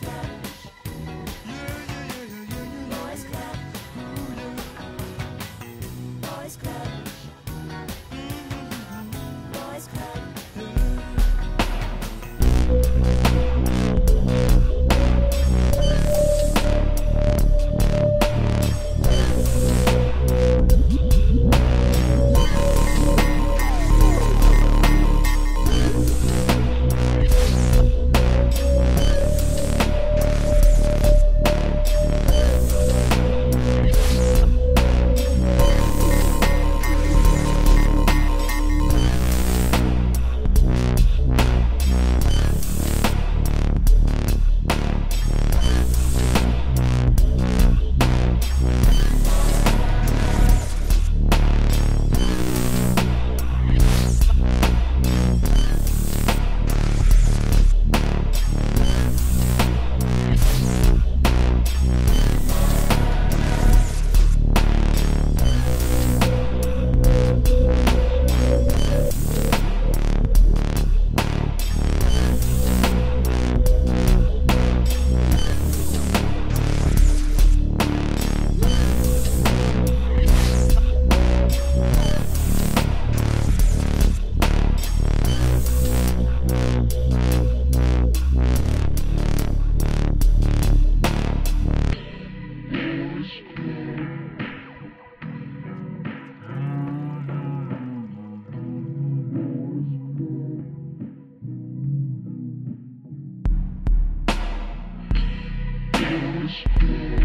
sky. Club.